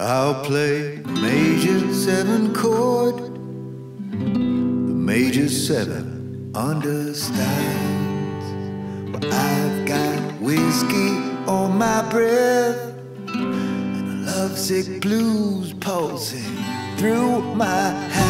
I'll play major seven chord. The major seven understands. But I've got whiskey on my breath and a lovesick blues pulsing through my hands.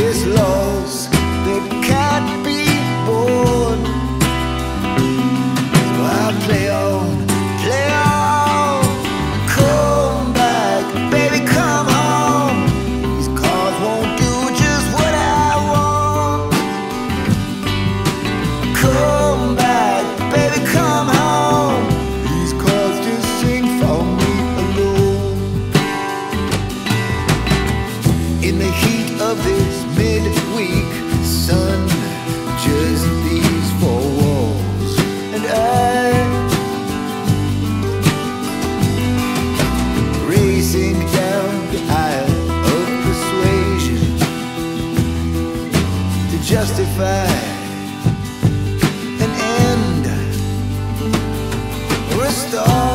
This loss that can't be. So I play on, play on. Come back, baby, come home. These won't do just what I want. Come back, baby, come home. These just for me alone. In the heat of this justify an end or a start.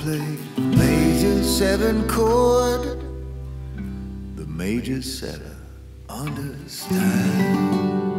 Play major seven chord, the major seven understand.